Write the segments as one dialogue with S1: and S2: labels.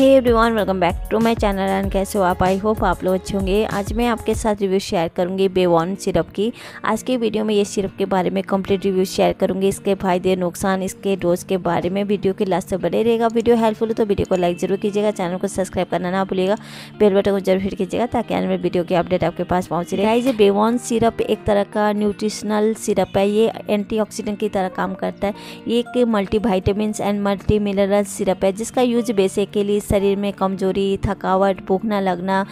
S1: Hey everyone welcome back to my channel and कैसे हो आप? आई होप आप लोग अच्छे होंगे। आज मैं आपके साथ रिव्यू शेयर करूँगी बेवॉन सिरप की। आज के वीडियो में ये सिरप के बारे में कंप्लीट रिव्यू शेयर करूँगी। इसके फ़ायदे, नुकसान, इसके डोज के बारे में वीडियो के लास्ट से बने रहेगा। वीडियो हेल्पफुल तो वीडियो को लाइक ज़रूर कीजिएगा। चैनल को सब्सक्राइब करना ना भूलिएगा। बेल बटन को ज़रूर हिट कीजिएगा ताकि आने में वीडियो की अपडेट आपके पास पहुँच रहे। ये बेवॉन सिरप एक तरह का न्यूट्रिशनल सिरप है। ये एंटी की तरह काम करता है। ये एक multi and multi mineral syrup है, जिसका यूज़ बेसिकली शरीर में कमज़ोरी, थकावट, भूख न लगना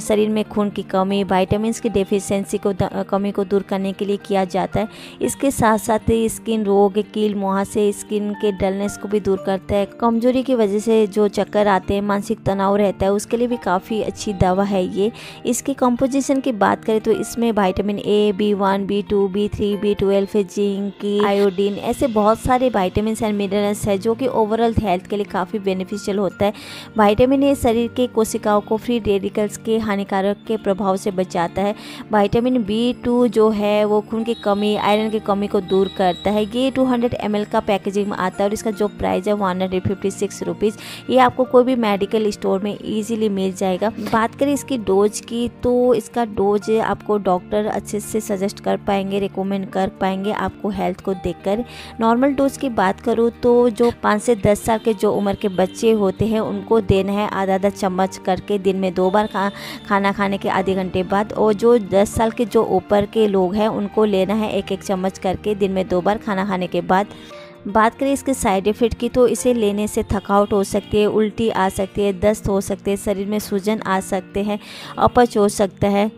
S1: शरीर में खून की कमी वाइटामिन की डेफिशिएंसी को कमी को दूर करने के लिए किया जाता है। इसके साथ साथ स्किन रोग, कील मुहासे स्किन के डलनेस को भी दूर करता है। कमज़ोरी की वजह से जो चक्कर आते हैं, मानसिक तनाव रहता है, उसके लिए भी काफ़ी अच्छी दवा है ये। इसकी कंपोजिशन की बात करें तो इसमें vitamin A B one B two B three B twelve zinc iodine ऐसे बहुत सारे वाइटामिन एंड मिनरल्स है जो कि ओवरऑल हेल्थ के लिए काफ़ी बेनिफिशियल होता है। वाइटामिन ए शरीर के कोशिकाओं को फ्री रेडिकल्स के हानिकारक के प्रभाव से बचाता है। वाइटामिन बी टू जो है, वो खून की कमी आयरन की कमी को दूर करता है। ये 200 हंड्रेड का पैकेजिंग में आता है और इसका जो प्राइस है one hundred fifty six rupees ये आपको कोई भी मेडिकल स्टोर में ईजिली मिल जाएगा। बात करें इसकी डोज की तो इसका डोज आपको डॉक्टर अच्छे से सजेस्ट कर पाएँगे रिकमेंड कर पाएँगे आपको हेल्थ को देखकर। नॉर्मल डोज की बात करूँ तो जो पाँच से दस साल के जो उम्र के बच्चे होते हैं उनको देना है आधा आधा चम्मच करके दिन में दो बार खा, खाना खाने के आधे घंटे बाद। और जो दस साल के जो ऊपर के लोग हैं, उनको लेना है एक एक चम्मच करके दिन में दो बार खाना खाने के बाद। बात करें इसके साइड इफ़ेक्ट की तो इसे लेने से थकावट हो सकती है, उल्टी आ सकती है, दस्त हो सकते हैं, शरीर में सूजन आ सकते हैं, अपच हो सकता है।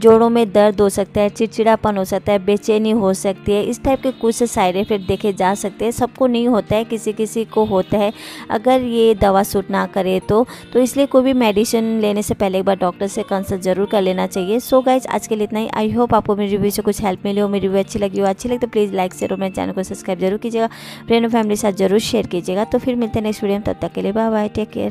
S1: जोड़ों में दर्द हो सकता है, चिड़चिड़ापन हो सकता है, बेचैनी हो सकती है, इस टाइप के कुछ साइड इफ़ेक्ट देखे जा सकते हैं। सबको नहीं होता है, किसी किसी को होता है। अगर ये दवा सूट ना करे तो तो इसलिए कोई भी मेडिसिन लेने से पहले एक बार डॉक्टर से कंसल्ट ज़रूर कर लेना चाहिए। सो so गाइज़ आज के लिए इतना ही। आई होप आपको मेरी रिव्यू से कुछ हेल्प मिली हो, मेरी रिव्यू अच्छी लगी हो, अच्छी लगी तो प्लीज़ लाइक शेयर और मेरे चैनल को सब्सक्राइब ज़रूर कीजिएगा। फ्रेंड और फैमिली साथ ज़रूर शेयर कीजिएगा। तो फिर मिलते हैं नेक्स्ट वीडियो में, तब तक के लिए बाय बाय टेक केयर